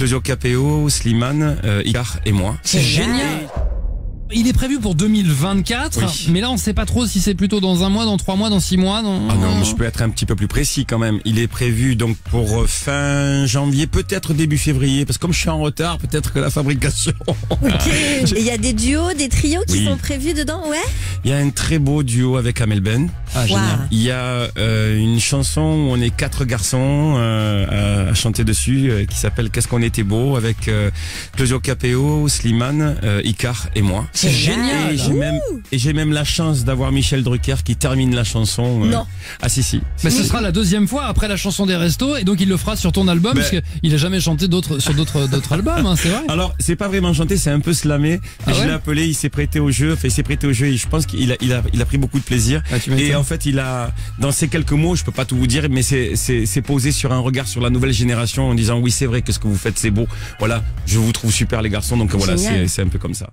Claudio Capéo, Slimane, euh, Icar et moi. C'est génial. Il est prévu pour 2024, Oui. mais là on sait pas trop si c'est plutôt dans un mois, dans trois mois, dans six mois. Dans... Ah non, mais je peux être un petit peu plus précis quand même. Il est prévu donc pour euh, fin janvier, peut-être début février, parce que comme je suis en retard, peut-être que la fabrication. Ok. Et il y a des duos, des trios qui Oui. sont prévus dedans, ouais Il y a un très beau duo avec Amel Ben. Ah, génial. Waouh. Il y a euh, une chanson où on est quatre garçons euh, à chanter dessus, euh, qui s'appelle Qu'est-ce qu'on était beau, avec euh, Claudio Capéo, Slimane, euh, Icar et moi. C'est génial. Et j'ai même, et j'ai même la chance d'avoir Michel Drucker qui termine la chanson. euh, Non. Ah si si. Mais ce sera la deuxième fois après la chanson des restos, et donc il le fera sur ton album, parce qu'il a jamais chanté d'autres sur d'autres d'autres albums, hein, c'est vrai. Alors, c'est pas vraiment chanté, c'est un peu slamé. Ah je l'ai appelé, il s'est prêté au jeu. Enfin, il s'est prêté au jeu et je pense qu'il a, il a, il a pris beaucoup de plaisir. Ah, et en fait, il a, dans ces quelques mots, je peux pas tout vous dire, mais c'est, c'est posé sur un regard sur la nouvelle génération en disant oui, c'est vrai que ce que vous faites, c'est beau. Voilà, je vous trouve super les garçons. Donc voilà, c'est un peu comme ça.